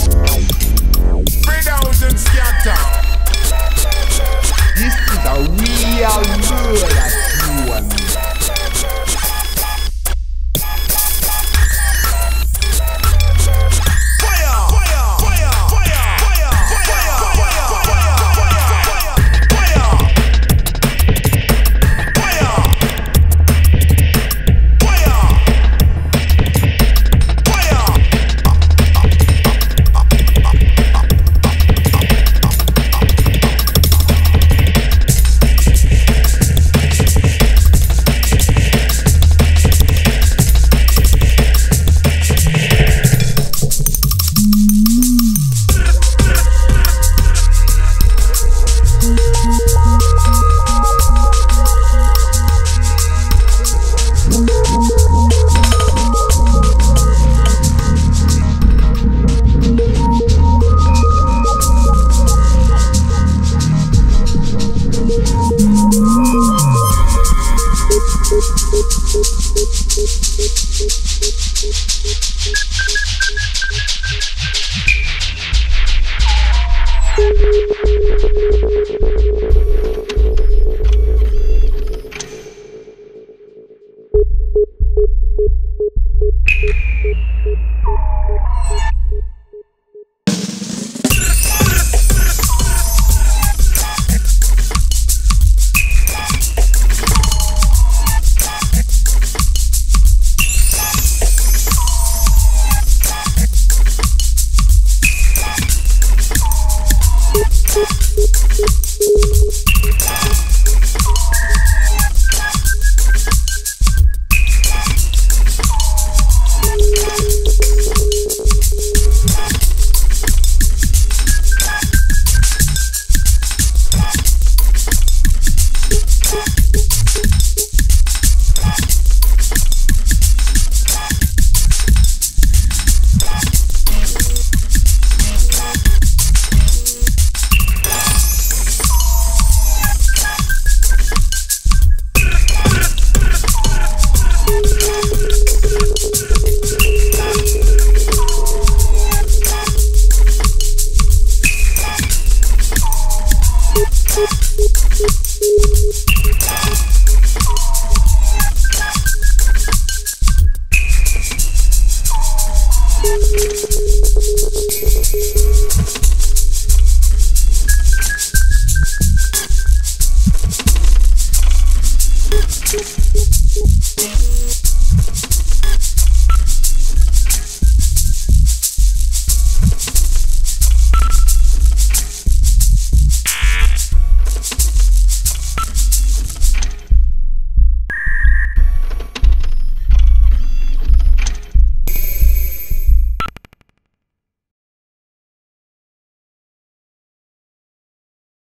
Spread out and scatter. This is a real murder, you.